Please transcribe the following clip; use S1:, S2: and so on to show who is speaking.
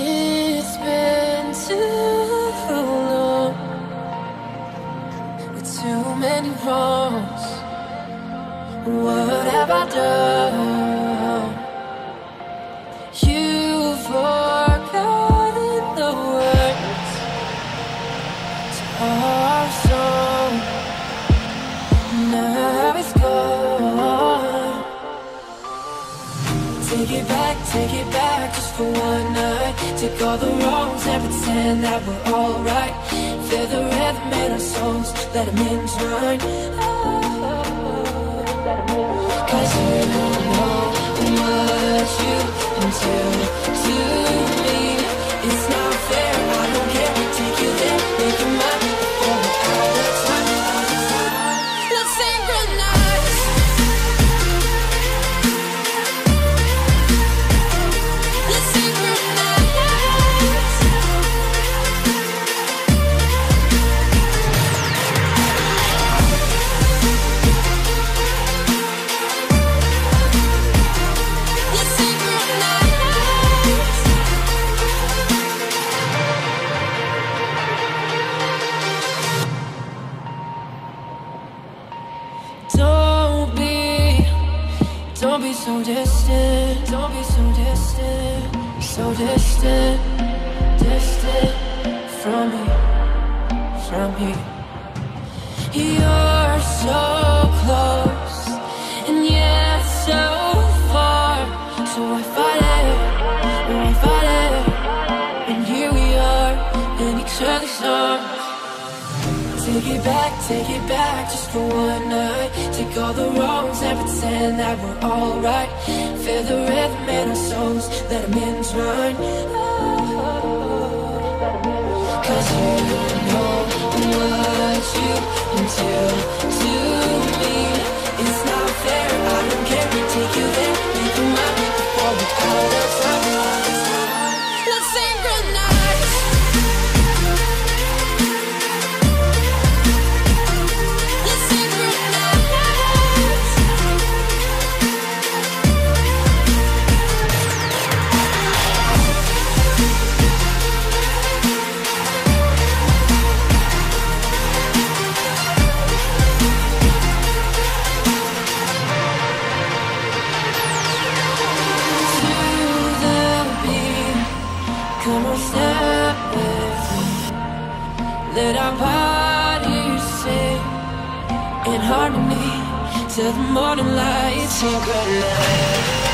S1: It's been too long with too many wrongs. What have I done? You've forgotten the words Take it back, take it back just for one night. Take all the wrongs and pretend that we're alright. Feel the rhythm in our souls, let them entwine. Oh, Cause you know what you can do be so distant. Don't be so distant, so distant, distant from me, from me. You're so close, Take it back, take it back just for one night. Take all the wrongs and pretend that we're alright. Feel the rhythm in our souls, let them entwine. Cause you know what you can me. Let our bodies sing in harmony till the morning light. Synchronize.